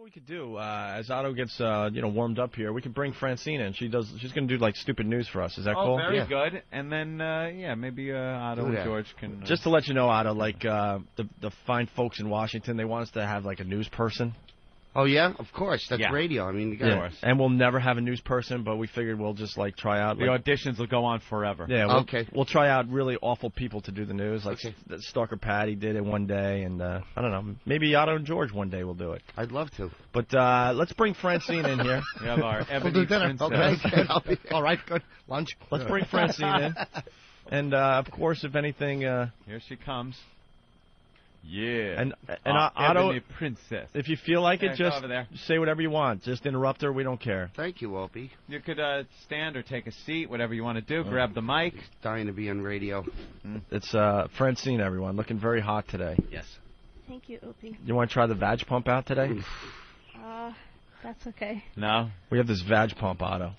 what we could do uh, as Otto gets uh, you know warmed up here? We could bring Francine in. She does. She's going to do like stupid news for us. Is that oh, cool? very good. And then, uh, yeah, maybe uh, Otto Do and. George can. Uh, Just to let you know, Otto, like uh, the the fine folks in Washington, they want us to have like a news person. Oh yeah, of course. That's Yeah. radio. I mean, you got Yeah. And we'll never have a news person, but we figured we'll just like try out. the like, auditions will go on forever. Yeah. We'll, Okay. We'll try out really awful people to do the news. Like S- Stalker Patty did it one day, and uh, I don't know. Maybe Otto and George one day will do it. I'd love to. But uh, let's bring Francine in here. We have our We'll do dinner. princess. Okay. I'll be- All right, good. Lunch. Let's bring Francine in. And uh, of course, if anything, uh, Here she comes. Yeah. and and Our Otto, ebony princess. if you feel like Yeah, it, just over there. say whatever you want. Just interrupt her. We don't care. Thank you, Opie. You could uh, stand or take a seat, whatever you want to do. Grab the mic. Dying to be on radio. It's uh, Francine, everyone, looking very hot today. Yes. Thank you, Opie. You want to try the vag pump out today? Uh, that's okay. No. We have this vag pump, Otto.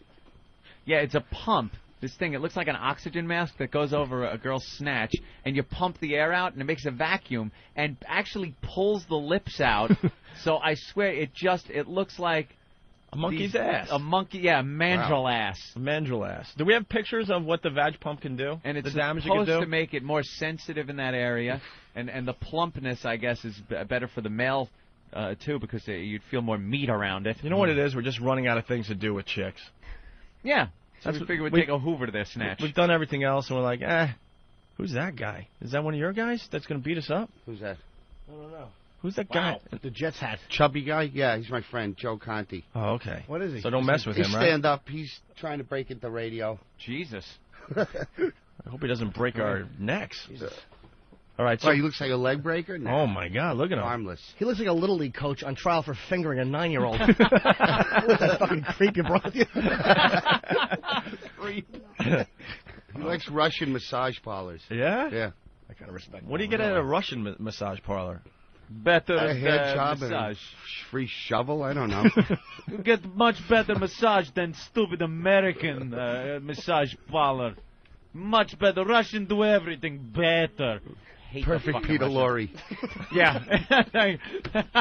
Yeah, it's a pump. This thing, it looks like an oxygen mask that goes over a girl's snatch, and you pump the air out, and it makes a vacuum, and actually pulls the lips out. so I swear, it just, it looks like A monkey's these- ass. A monkey, yeah, a mandrill ass. Mandrill ass. Do we have pictures of what the vag pump can do? And it's the damage it can do? to make it more sensitive in that area, and and the plumpness, I guess, is b- better for the male uh, too, because uh, you'd feel more meat around it. You know what it is? We're just running out of things to do with chicks. Yeah. So That's we figured we'd we- take a Hoover to their snatch. We've done everything else, and we're like, eh, who's that guy? Is that one of your guys that's going to beat us up? Who's that? I don't know. Who's that guy? The Jets hat. Chubby guy? Yeah, he's my friend, Joe Conti. Oh, okay. What is he? So don't mess with He's him, right? stand up. He's trying to break into the radio. Jesus. I hope he doesn't break our necks. All right. So So he looks like a leg breaker? No. Oh my God! Look at him. Harmless. He looks like a little league coach on trial for fingering a nine-year-old. What's that fucking creep you brought with you? He likes Russian massage parlors. Yeah. Yeah. I kind of respect. What do you get at a Russian ma- massage parlor? Better A hair uh, job and a massage. free shovel? I don't know. You get much better massage than stupid American uh, massage parlor. Much better. Russian do everything better. Hate Perfect fucking Peter Russians. Lorre.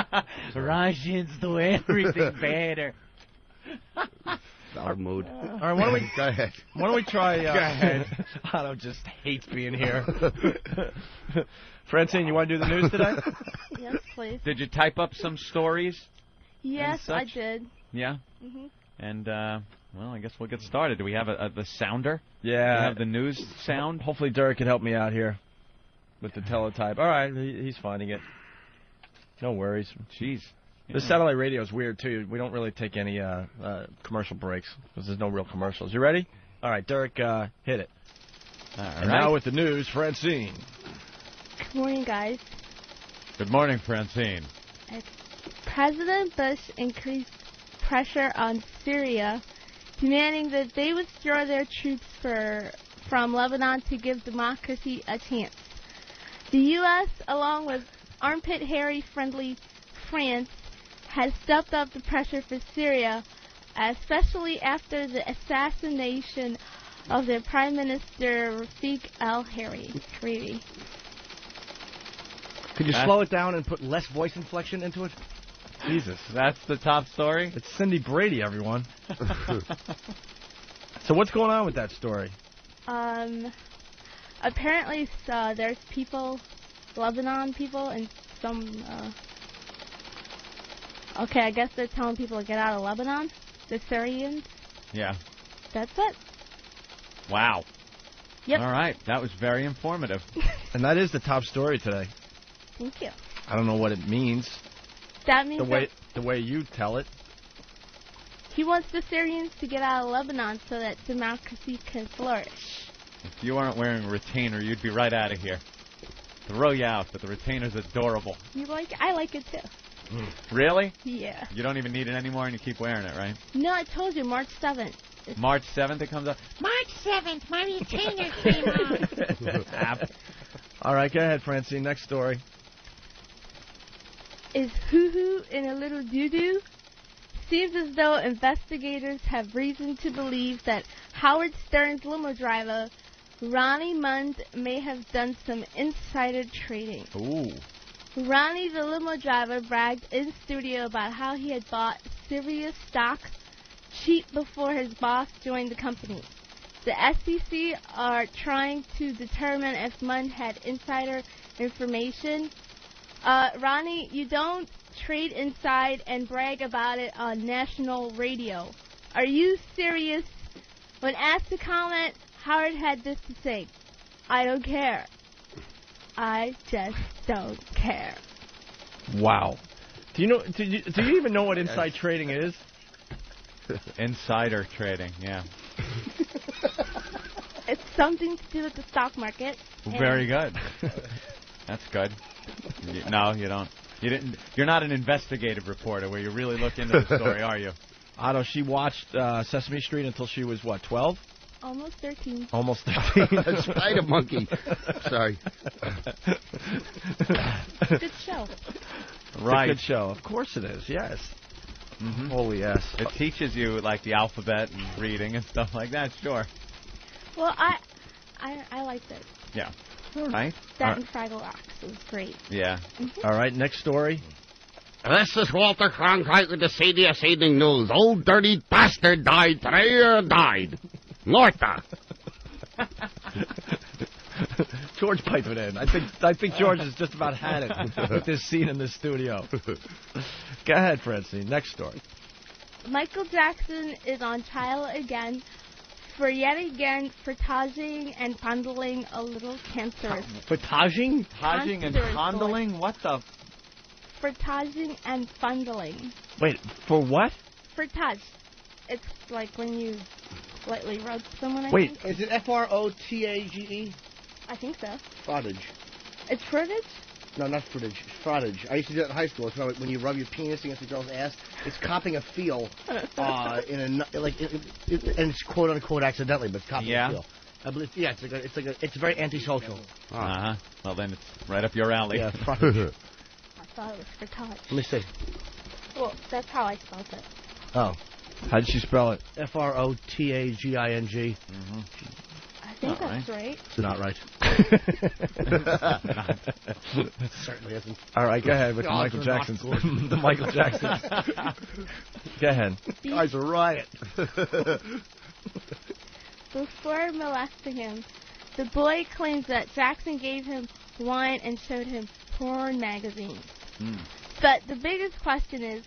Yeah. Russians do everything better. Our mood. All right. Why don't we Go ahead. Why don't we try? Uh, Go ahead. Otto just hates being here. Francine, you want to do the news today? Yes, please. Did you type up some stories? Yes, I did. Yeah. hmm And uh, well, I guess we'll get started. Do we have a, a the sounder? Do we Yeah. have the news sound? Hopefully, Derek can help me out here with the teletype. All right, he, he's finding it. No worries. Jeez. The satellite radio is weird too. We don't really take any uh, uh, commercial breaks because there's no real commercials. You ready? All right, Derek, uh, hit it. All And right. now with the news, Francine. Good morning, guys. Good morning, Francine. President Bush increased pressure on Syria, demanding that they withdraw their troops for, from Lebanon to give democracy a chance. The U.S., along with armpit Harry friendly France, has stepped up the pressure for Syria, especially after the assassination of their Prime Minister Rafik al Hariri. Could you That's- slow it down and put less voice inflection into it? Jesus, That's the top story. it's Cindy Brady, everyone. so what's going on with that story? Um, apparently, uh, there's people, Lebanon people, and some. Uh, okay, I guess they're telling people to get out of Lebanon. The Syrians. Yeah. That's it. Wow. Yep. All right. That was very informative. And that is the top story today. Thank you. I don't know what it means. That means The way that the way you tell it. he wants the Syrians to get out of Lebanon so that democracy can flourish. If you aren't wearing a retainer, you'd be right out of here. Throw you out, but the retainer's adorable. You like? I like it too. Mm. Really? Yeah. You don't even need it anymore, and you keep wearing it, right? No, I told you March seventh. March 7th it comes up. March 7th, my retainer came off. All right, go ahead, Francine. Next story. Is hoo hoo in a little doo doo? Seems as though investigators have reason to believe that Howard Stern's limo driver, Ronnie Mund, may have done some insider trading. Ooh. Ronnie, the limo driver, bragged in studio about how he had bought Sirius stock cheap before his boss joined the company. The SEC are trying to determine if Mund had insider information. Uh, Ronnie, you don't trade inside and brag about it on national radio. Are you serious? When asked to comment, Howard had this to say I don't care. I just don't care. Wow. Do you know? Do you, do you even know what inside trading is? Insider trading, yeah. It's something to do with the stock market. Very good. That's good. Y- No, you don't. You didn't. You're not an investigative reporter where you really look into the story, are you? Otto, she watched uh, Sesame Street until she was what, 12? Almost 13. Almost 13. Spider monkey. Sorry. Good show. It's a Right. good show. Of course it is. Yes. Mhm. Oh yes. It teaches you like the alphabet and reading and stuff like that. Sure. Well, I, I, I liked it. Yeah. All right. That and Fraggle Rocks was great. Yeah. All right. Next story. This is Walter Cronkite with the CBS Evening News. Old dirty bastard died today or died. Northa. George piped it in. I think I think George has just about had it with this scene in the studio. Go ahead, Francine. Next story. Michael Jackson is on trial again for yet again frotaging and fondling a little cancerous. Frotaging? Hodging and Consider fondling. What the? Frotaging and fondling. Wait, for what? Frottage. It's like when you lightly rub someone. I Wait. think. Is it F R O T A G E? I think so. Frottage. It's frottage. No, not footage. Frottage. I used to do that in high school. It's when you rub your penis against a girl's ass. It's copping a feel, uh, in a nu- like, it, it, and it's quote unquote accidentally, but it's copping Yeah. a feel. I believe, yeah, it's like a, it's like a, it's very antisocial. Uh huh. Well, then it's right up your alley. Yeah, frottage. I thought it was frottage. Let me see. Well, that's how I spelled it. Oh, How did she spell it? F R O T A G I N G. I think All that's right. It's not right. Certainly isn't. All right, go ahead with the The Michael odds Jackson. the Michael Jackson. go ahead. Guys, a riot. Before molesting him, the boy claims that Jackson gave him wine and showed him porn magazines. Mm. But the biggest question is,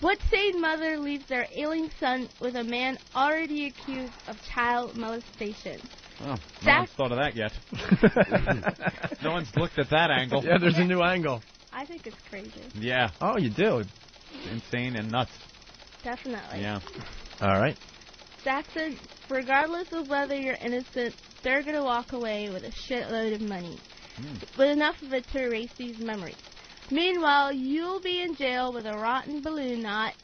what sane mother leaves their ailing son with a man already accused of child molestation? Oh, no Jack- one's thought of that yet. no one's looked at that angle. Yeah, there's a new angle. I think it's crazy. Yeah. Oh, you do. Insane and nuts. Definitely. Yeah. All right. Jackson, regardless of whether you're innocent, they're going to walk away with a shitload of money. Hmm. With enough of it to erase these memories. Meanwhile, you'll be in jail with a rotten balloon knot,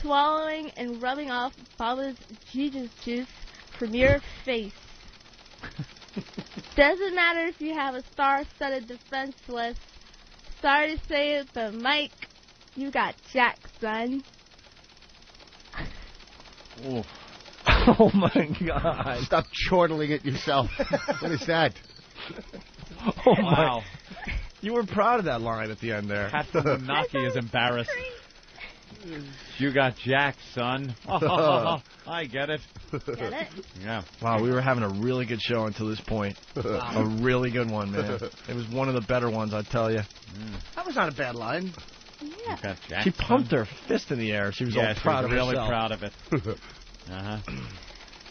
swallowing and rubbing off Baba's Jesus juice from your face. Doesn't matter if you have a star-studded defense list. Sorry to say it, but Mike, you got Jack, son. Ooh. Oh my God. Stop chortling it yourself. what is that? Oh my. Wow. You were proud of that line at the end there. Pat Naki is embarrassed. You got Jack, son. I get it. Get it? Yeah. Wow, we were having a really good show until this point. A really good one, man. It was one of the better ones, I tell you. That was not a bad line. You Yeah. got Jack. She son. pumped her fist in the air. She was yeah, all she proud was of really herself. proud of it. Uh huh.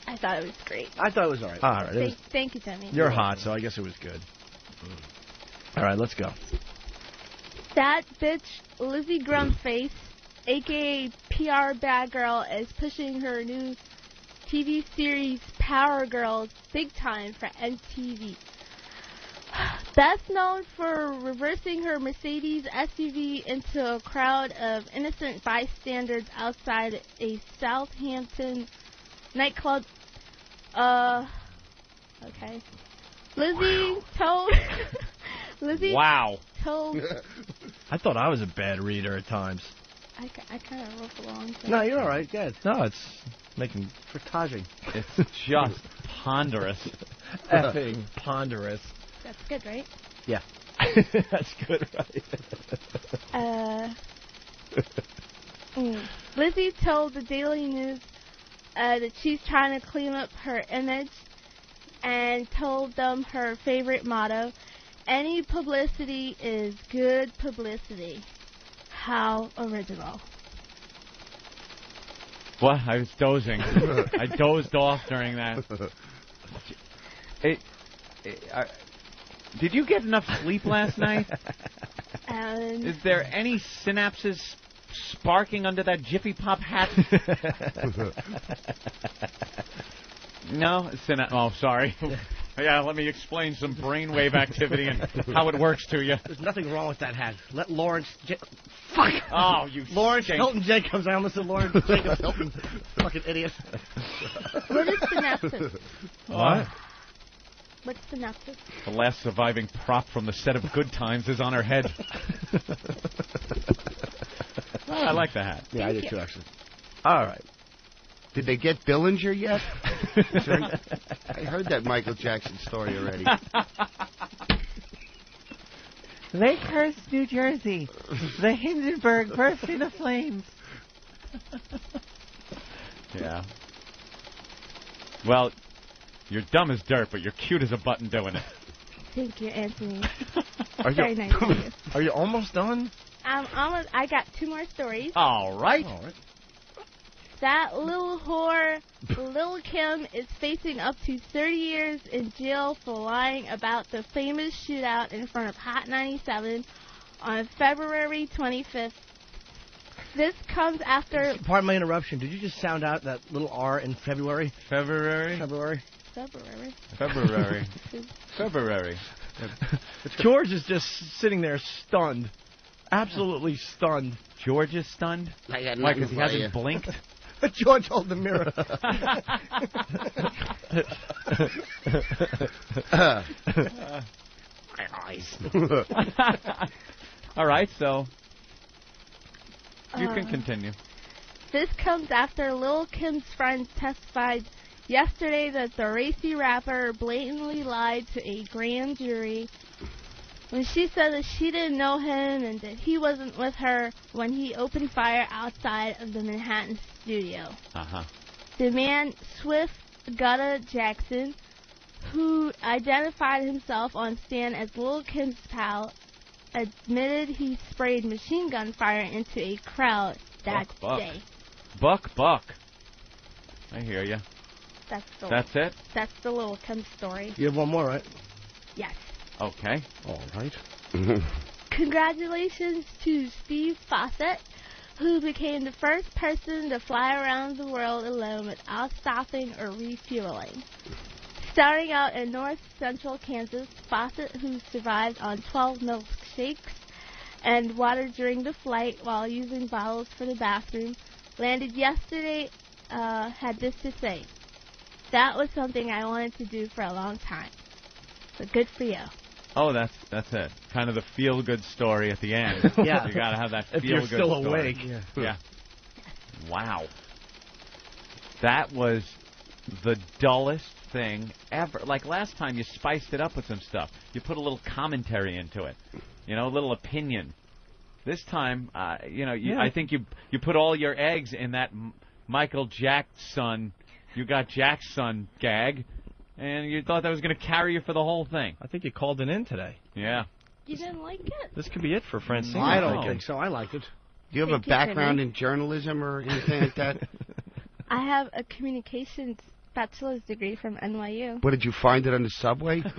I thought it was great. I thought it was all right. All right, it Thank, was, thank you, Jimmy. you're hot, so I guess it was good. All right, let's go. That bitch, Lizzie Grumface, aka PR Bad Girl, is pushing her new TV series Power Girls big time for MTV. Best known for reversing her Mercedes SUV into a crowd of innocent bystanders outside a Southampton nightclub. Uh, okay. Lizzie told. Lizzie Wow. told. I thought I was a bad reader at times. I, I kind of rope along. No, you're all right. Good. No, it's making Frotaging. It's just ponderous. effing ponderous. That's good, right? Yeah. That's good, right? Uh, mm. Lizzie told the Daily News uh, that she's trying to clean up her image and told them her favorite motto any publicity is good publicity. How original. What? I was dozing. I dozed off during that. It, it, uh, did you get enough sleep last night? And Is there any synapses sparking under that Jiffy Pop hat? no, syna- Oh, sorry. yeah, let me explain some brainwave activity and how it works to you. There's nothing wrong with that hat. Let Lawrence. J- Fuck. Oh, you Lawrence stink. Hilton Jacobs. I almost said Lawrence Jacobs Hilton. Fucking idiot. what is synapses? Oh. What? What's synapses? The last surviving prop from the set of Good Times is on her head. Oh, I like the hat. Yeah, I did too, actually. All right. Did they get Dillinger yet? I heard that Michael Jackson story already. Lakehurst, New Jersey. The Hindenburg burst into flames. yeah. Well, you're dumb as dirt, but you're cute as a button doing it. Thank you, Anthony. Are Very you, nice of you. are you almost done? Um, almost, I got two more stories. All right. All right. That little whore, Lil Kim, is facing up to 30 years in jail for lying about the famous shootout in front of Hot 97 on February 25th. This comes after Pardon my interruption. Did you just sound out that little R in February? February. February. February. February. February. George is just sitting there stunned. Absolutely stunned. George is stunned. I got Why? Because he hasn't you. blinked. George, hold the mirror. My eyes. All right. So you can Uh, continue. This comes after Lil Kim's friends testified yesterday that the racy rapper blatantly lied to a grand jury when she said that she didn't know him and that he wasn't with her when he opened fire outside of the Manhattan studio. Uh huh. The man, Swift Gutta Jackson, who identified himself on stand as Lil Kim's pal, admitted he sprayed machine gun fire into a crowd that Buck, buck. day. Buck, buck. I hear you. That's the That's it. that's the Lil Kim story. You have one more, right? Yes. Okay. All right. Congratulations to Steve Fossett, who became the first person to fly around the world alone without stopping or refueling. Starting out in north central Kansas, Fossett, who survived on 12 milkshakes and water during the flight while using bottles for the bathroom, landed yesterday, uh, had this to say. That was something I wanted to do for a long time. So good for you. Oh, that's that's it. Kind of the feel good story at the end. Yeah. You got to have that feel good. If you're good still story. awake. Yeah. Yeah. Wow. That was the dullest thing ever. Like last time, you spiced it up with some stuff. You put a little commentary into it. You know, a little opinion. This time, uh, you know, you, Yeah. I think you you put all your eggs in that M- Michael Jackson, you got Jackson gag, and you thought that was going to carry you for the whole thing. I think you called it in today. Yeah. You didn't like it? This could be it for Francine. I don't No. think so. I liked it. Do you have a Thank you, background Jimmy. in journalism or anything like that? I have a communications bachelor's degree from NYU. What did you find it on the subway?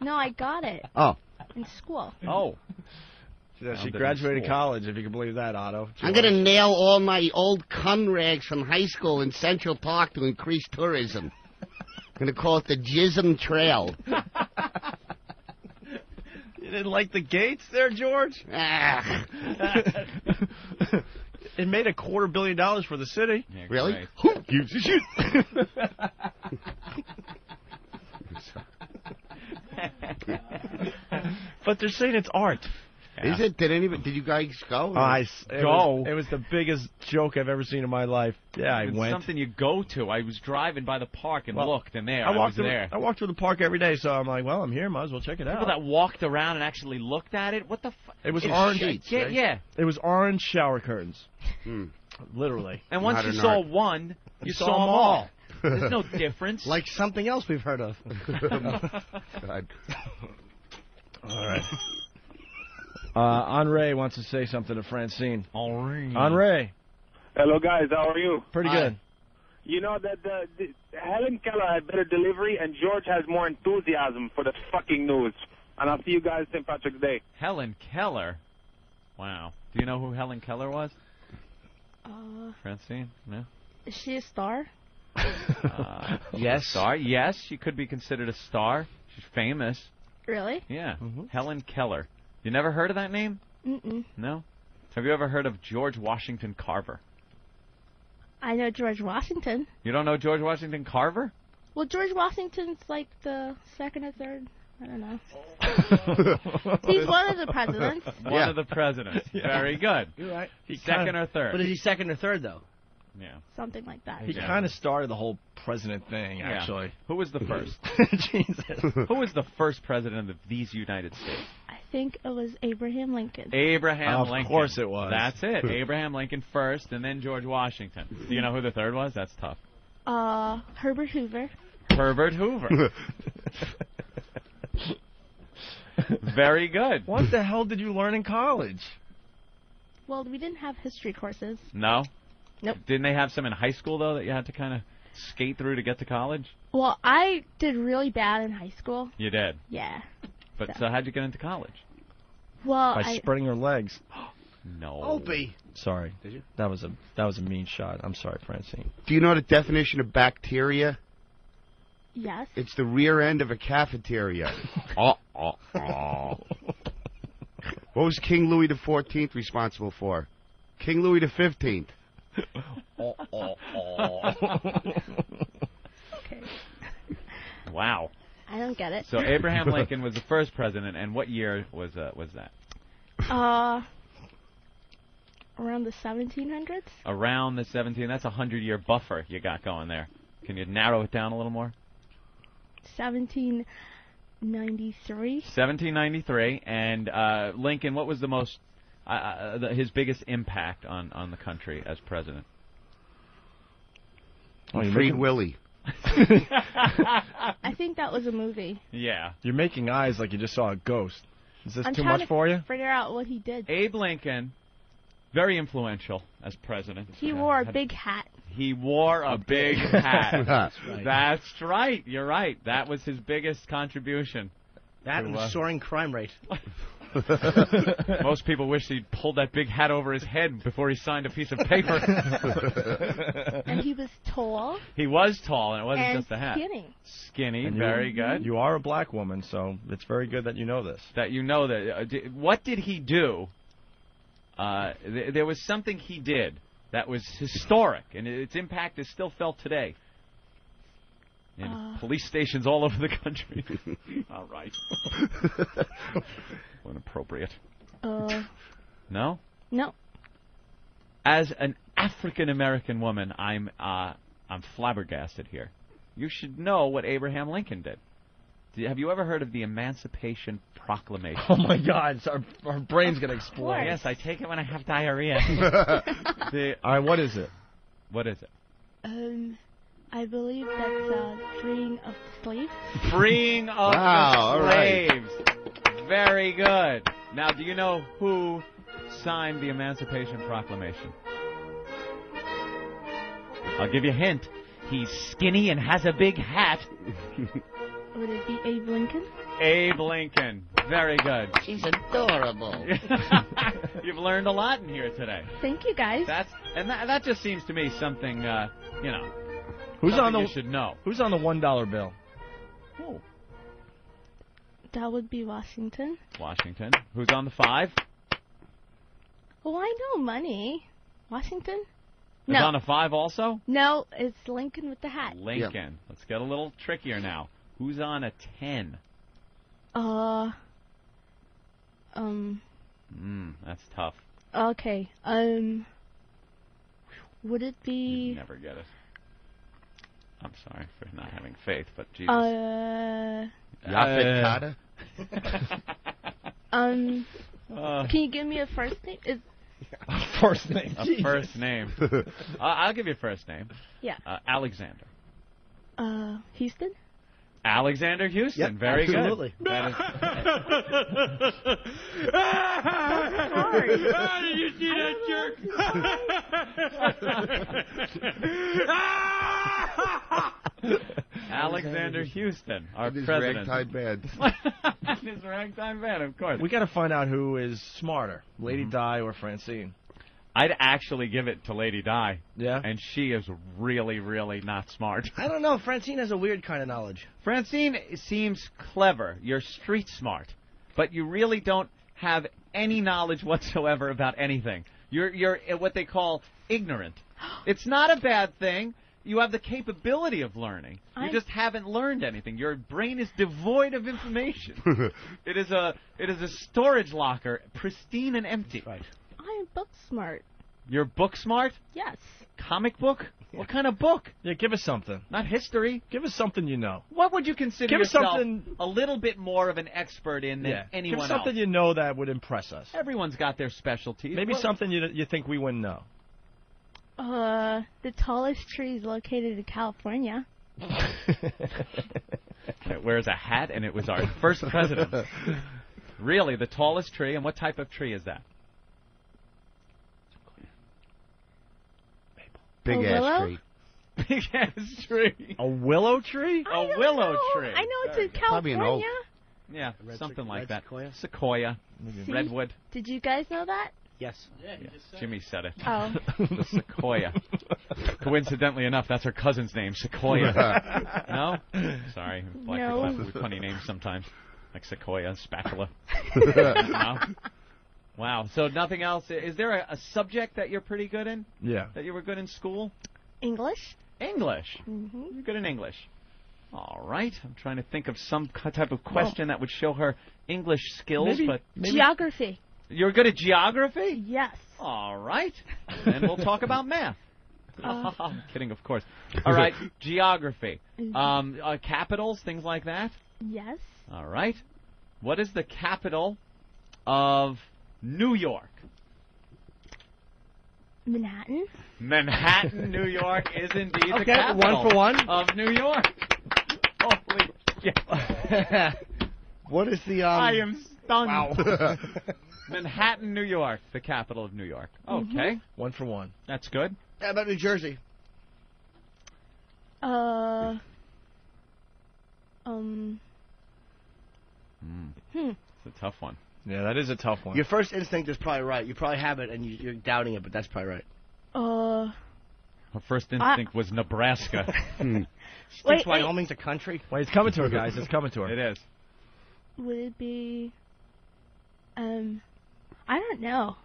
No, I got it Oh, in school. Oh. Yeah, she graduated college, if you can believe that, Otto. I'm gonna nail all my old cun rags from high school in Central Park to increase tourism. I'm gonna call it the Jism Trail. You didn't like the gates there, George? Ah, it made a quarter billion dollars for the city. Yeah, really? great. Who gives a shit? But they're saying it's art. Is it? Did any? Did you guys go? Oh, I s- it Go. Was, it was the biggest joke I've ever seen in my life. Yeah, I It's went. something you go to. I was driving by the park and Well, looked, and there I I, walked was through. there. I walked through the park every day, so I'm like, well, I'm here. Might as well check it People out. that walked around and actually looked at it. What the? Fu- It was It's orange. sheets, yeah, right? yeah. It was orange shower curtains. Hmm. Literally. And once Not you an saw art. one, you saw saw them them all. all. There's no difference. Like something else we've heard of. God. All right. Uh, Andre wants to say something to Francine. Henri. Andre, Hello, guys. How are you? pretty Hi. good. You know that the, the Helen Keller had better delivery, and George has more enthusiasm for the fucking news. And I'll see you guys St. Patrick's Day. Helen Keller. Wow. Do you know who Helen Keller was? Uh, Francine? No. is she a star? Uh, Yes. Star? Yes, she could be considered a star. She's famous. Really? Yeah. Mhm. Helen Keller. You never heard of that name? Mm-mm. No. Have you ever heard of George Washington Carver? I know George Washington. You don't know George Washington Carver? Well, George Washington's like the second or third. I don't know. He's one of the presidents. One Yeah. of the presidents. Yeah. Very good. You're right. He Second kinda, or third? But is he second or third though? Yeah. Something like that. He Yeah. kind of started the whole president thing, Yeah. actually. Who was the first? Jesus. Who was the first president of these United States? I think it was Abraham Lincoln. Abraham Of Lincoln. Of course it was. That's it. Abraham Lincoln first, and then George Washington. Do you know who the third was? That's tough. Uh, Herbert Hoover. Herbert Hoover. Very good. what the hell did you learn in college? Well, we didn't have history courses. No? Nope. Didn't they have some in high school, though, that you had to kind of skate through to get to college? Well, I did really bad in high school. You did. Yeah. But So- so how'd you get into college? Well, By I spreading her legs. No. Opie. Sorry. Did you? That was a that was a mean shot. I'm sorry, Francine. Do you know the definition of bacteria? yes. It's the rear end of a cafeteria. oh, oh, oh. What was King Louis the Fourteenth responsible for? King Louis the Fifteenth. Okay. Wow. I don't get it. So Abraham Lincoln was the first president, and what year was uh, was that? Uh, around the 1700s. Around the 17. That's a hundred year buffer you got going there. Can you narrow it down a little more? 1793. 1793, and uh, Lincoln. What was the most uh, uh, the, his biggest impact on on the country as president? Oh, you're Freed making, Willie. I think that was a movie. Yeah, you're making eyes like you just saw a ghost. Is this I'm too trying much to for you? figure out what he did. Abe Lincoln, very influential as president. He wore a big hat. He wore a big hat. That's right. That's right. You're right. That was his biggest contribution. That To, and uh, the soaring crime rate. Most people wish he'd pulled that big hat over his head before he signed a piece of paper. and he was tall he was tall, and it wasn't and just the hat. skinny. Skinny, And you- very good. You are a black woman, so it's very good that you know this. that you know that. Uh, di- what did he do? Uh, th- there was something he did that was historic, and its impact is still felt today in Uh. police stations all over the country. all right. Inappropriate. Uh, No. no. As an African American woman, I'm uh, I'm flabbergasted here. You should know what Abraham Lincoln did. Do- Have you ever heard of the Emancipation Proclamation? Oh my God, our our brain's gonna explode. Yes, I take it when I have diarrhea. the, All right, what is it? what is it? Um, I believe that's uh, freeing of slaves. Freeing of Wow, all the right. Slaves. Very good. Now, do you know who signed the Emancipation Proclamation? I'll give you a hint. He's skinny and has a big hat. Would it be Abe Lincoln? Abe Lincoln. Very good. She's adorable. You've learned a lot in here today. Thank you, guys. That's and that, that just seems to me something uh, you know. Who's on the you should know. Who's on the one dollar bill? Oh, That would be Washington. Washington. Who's on the five? Oh, I know money. Washington? Is No. on a five also? No, it's Lincoln with the hat. Lincoln. Let's get a little trickier now. Who's on a ten? Uh, um, Mm, that's tough. Okay. Um. Would it You'd be? never get it. I'm sorry for not having faith, but Jesus. Uh. Yaphet Uh, Um. Uh, Can you give me a first name? Is a First name. a Jesus. first name. I- I'll give you a first name. Yeah. Uh, Alexander. uh Houston? Alexander Houston. Yep, Very absolutely. good. That is, Sorry. Did you see that jerk? Alexander Houston, our And his president. ragtime band. his ragtime band, of course. we got to find out who is smarter, Lady Di or Francine. I'd actually give it to Lady Di, Yeah. and she is really, really not smart. I don't know. Francine has a weird kind of knowledge. Francine seems clever. You're street smart, but you really don't have any knowledge whatsoever about anything. You're you're uh, what they call ignorant. It's not a bad thing. You have the capability of learning. You I'm- just haven't learned anything. Your brain is devoid of information. it is a it is a storage locker, pristine and empty. Right. I am book smart. You're book smart? Yes. Comic book? What kind of book? Yeah, give us something. Not history. Give us something you know. What would you consider Give us yourself something- a little bit more of an expert in than yeah. anyone Give us something else? you know that would impress us. Everyone's got their specialties. Maybe What- something you you think we wouldn't know. Uh, the tallest tree is located in California. that wears a hat, and it was our first president. really, the tallest tree, and what type of tree is that? Big A ass willow? tree. Big ass tree. A willow tree? I A don't willow know. tree. I know it's in good. Probably an California. oak. Yeah, red something sequ- like red that. sequoia? Sequoia, See? redwood. Did you guys know that? Yes. Jimmy said it. Oh. The sequoia. Coincidentally enough, that's her cousin's name, Sequoia. no? Sorry, black No. people have funny names sometimes, like Sequoia and Spatula. no? Wow. So nothing else. Is there a, a subject that you're pretty good in? Yeah. That you were good in school? English? English. Mm-hmm. You're good in English. All right. I'm trying to think of some type of question that would show her English skills, Maybe- but maybe- Geography. You're good at geography. Yes. All right. Then we'll talk about math. Uh. I'm kidding, of course. All right, geography. Um, uh, capitals, things like that. Yes. All right. What is the capital of New York? Manhattan. Manhattan, New York is indeed the capital one for one. of New York. Holy shit. What is the um? I am stunned. Wow. Manhattan, New York, the capital of New York. Okay, One for one. that's good. How about New Jersey? Uh. Um. Hmm. It's a tough one. Yeah, that is a tough one. Your first instinct is probably right. You probably have it, and you, you're doubting it, but that's probably right. Uh. Her first instinct was Nebraska. Thinks Wait, wait. Wyoming's a country. Wait, it's coming to her, guys. It's coming to her. it is. Would it be? Um. I don't know.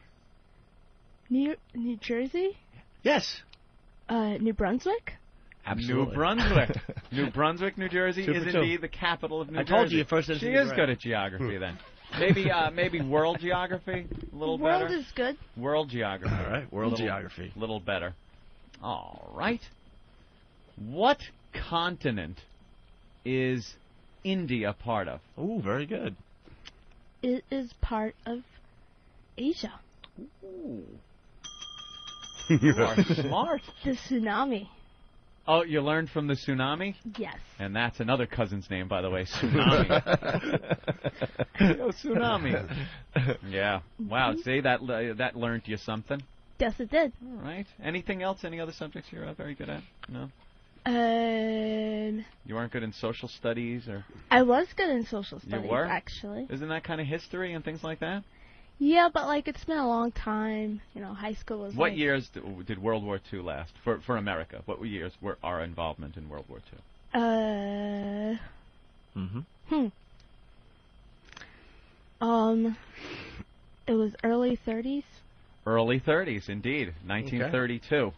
New New Jersey. Yes. Uh. New Brunswick. Absolutely. New Brunswick. New Brunswick, New Jersey Two is for indeed the capital of New I Jersey. told you first She is is right. good at geography then. Maybe uh, maybe world geography a little World better. World is good. World geography. All right, world Little- geography. Little better. All right. What continent is India part of? Oh, very good. It is part of Asia. Ooh. You are smart. The tsunami. Oh, you learned from the tsunami? Yes. And that's another cousin's name, by the way, Tsunami. Yo, tsunami. Yeah. Wow. See that uh, that learned you something. Yes, it did. All right. Anything else? Any other subjects you're uh, very good at? No. Um. You aren't good in social studies, or I was good in social studies. You studies, were? actually. isn't that kind of history and things like that? Yeah, but like it's been a long time. You know, high school was. What like, years d- did World War II last for for America? What years were our involvement in World War II? Uh. Mm-hmm. Hmm. Um. It was early 30s Early 30s, indeed. 1932.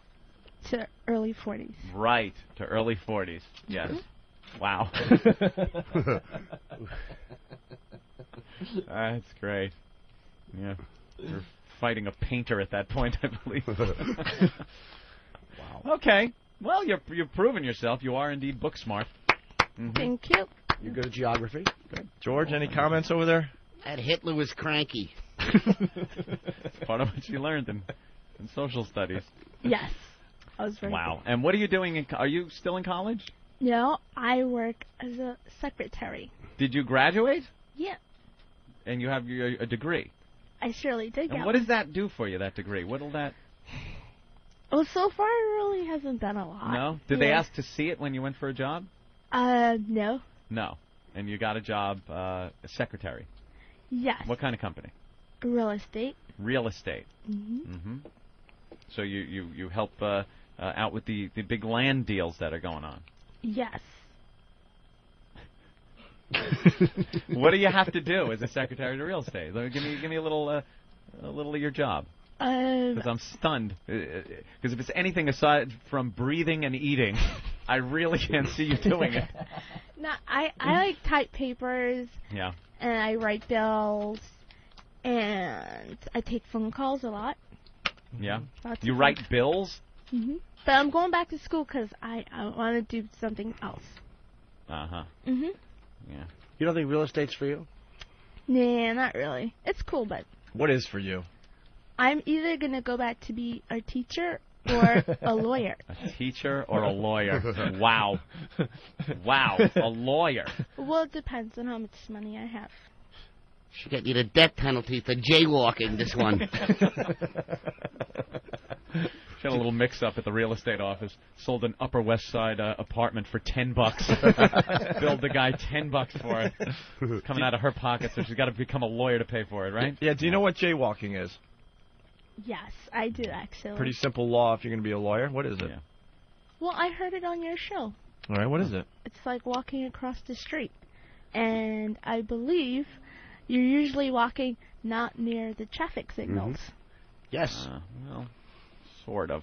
to early 40s. Right to early 40s. Yes. Wow. That's great. Yeah. You're fighting a painter at that point, I believe. wow. Okay. Well, you're you've proven yourself. You are indeed book smart. Mhm. Thank you. You're good at geography. George, any comments over there? That Hitler was cranky. It's part of what you learned in, in social studies. Yes. I was very Wow. And what are you doing? In, co- are you still in college? No, I work as a secretary. Did you graduate? Yeah, And you have your, a degree. I surely did And what does that do for you? That degree? What'll that? Well, so far it really hasn't done a lot. No. Did they ask to see it when you went for a job? Uh, no. No. And you got a job, uh, secretary. Yes. What kind of company? Real estate. Real estate. hmm hmm So you you you help uh, uh, out with the the big land deals that are going on. Yes. what do you have to do as a secretary to real estate? Let me- Give me give me a little uh, a little of your job Um, because I'm stunned. Because if it's anything aside from breathing and eating, I really can't see you doing it. no, I I like type papers Yeah. and I write bills and I take phone calls a lot. Yeah. Lots You write bills. hmm But I'm going back to school because I I want to do something else. Uh huh. Mhm. Yeah. You don't think real estate's for you? Nah, not really. It's cool, but What is for you? I'm either gonna go back to be a teacher or a lawyer. A teacher or a lawyer? wow. Wow. A lawyer. Well, it depends on how much money I have. Should get you the death penalty for jaywalking. This one. She had a little mix-up at the real estate office. Sold an Upper West Side uh, apartment for ten bucks. Billed the guy ten bucks for it. It's coming out of her pocket, so she's got to become a lawyer to pay for it, right? Yeah, do you know what jaywalking is? Yes, I do actually. Pretty simple law if you're going to be a lawyer. What is it? Yeah. Well, I heard it on your show. All right, what is it? It's like walking across the street, and I believe you're usually walking not near the traffic signals. Yes. Uh, well, sort of.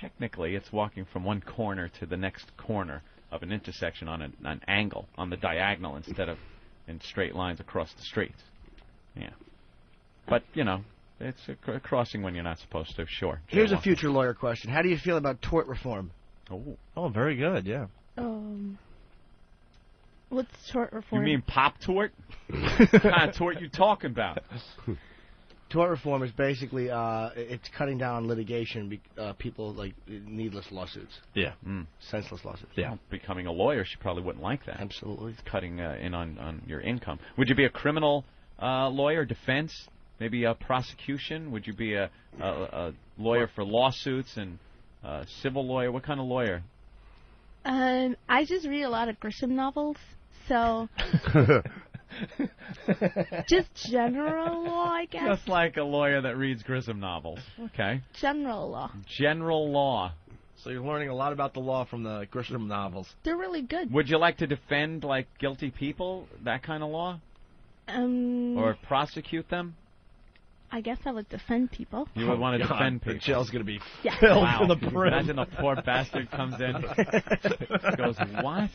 Technically, it's walking from one corner to the next corner of an intersection on an, an angle, on the diagonal, instead of in straight lines across the street. Yeah. But, you know, it's a, cr- crossing when you're not supposed to, sure. Here's a future lawyer question. How do you feel about tort reform? Oh. Oh, very good. Yeah. Um, what's tort reform? You mean pop tort? what kind of tort you talking about? Tort reform is basically uh, it's cutting down litigation, be- uh, people like needless lawsuits, Yeah. Mm. senseless lawsuits. Yeah. Well, becoming a lawyer, she probably wouldn't like that. Absolutely. It's cutting uh, in on, on your income. Would you be a criminal uh, lawyer, defense, maybe a prosecution? Would you be a, a, a lawyer for lawsuits and uh, civil lawyer? What kind of lawyer? Um, I just read a lot of Grisham novels, so just general law, I guess. Just like a lawyer that reads Grisham novels. Okay. General law. General law. So you're learning a lot about the law from the Grisham novels. They're really good. Would you like to defend like guilty people, that kind of law, Um, or prosecute them? I guess I would defend people. You would want to God, defend the people. jail's going to be Yeah. filled Wow. to the Can. Imagine the poor bastard comes in, goes, "What?"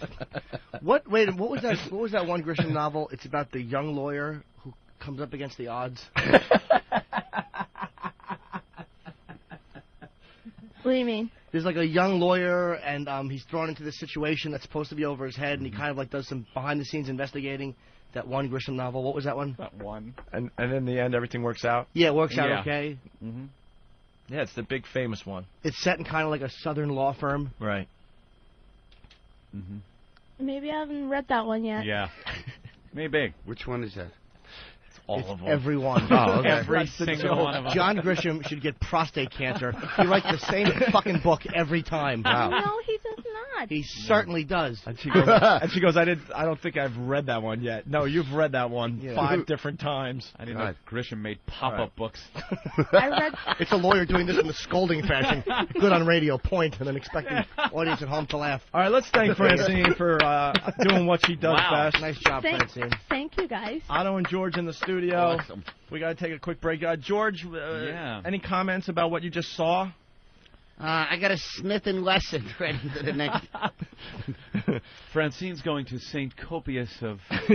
What? Wait, what was that? What was that one Grisham novel? It's about the young lawyer who comes up against the odds. What do you mean? There's like a young lawyer, and um, he's thrown into this situation that's supposed to be over his head, and he kind of like does some behind-the-scenes investigating. That one Grisham novel. What was that one? That one. And and in the end, everything works out. Yeah, it works out Yeah. okay. Mm-hmm. Yeah, it's the big famous one. It's set in kind of like a southern law firm. Right. Mm-hmm. Maybe I haven't read that one yet. Yeah. Maybe. Which one is that? It's all it's of them. everyone. Oh, okay. Every single one of them. John Grisham should get prostate cancer. He writes the same fucking book every time. No, he does not. He certainly does. And she goes, and she goes, I didn't, I don't think I've read that one yet. No, you've read that one Yeah. five different times. I didn't God. know Grisham made pop-up Alright. books. I read. It's a lawyer doing this in the scolding fashion. Good on radio, point, and then expecting audience at home to laugh. All right, let's thank Francine for uh, doing what she does Wow. best. Nice job, Thank, Francine. thank you guys. Otto and George in the studio. Awesome. We got to take a quick break. Uh, George, uh, Yeah. any comments about what you just saw? Uh, I got a Smith and Wesson ready for the next. Francine's going to St. Copius of.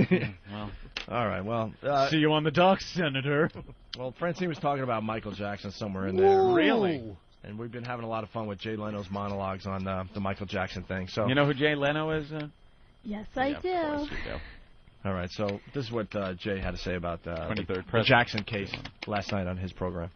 well, All right, well, uh, see you on the docks, Senator. Well, Francine was talking about Michael Jackson somewhere in there. Really? And we've been having a lot of fun with Jay Leno's monologues on uh, the Michael Jackson thing. So You know who Jay Leno is? Uh? Yes, I Yeah, do. Of course you do. All right, so this is what uh, Jay had to say about uh, the, the. Jackson case last night on his program.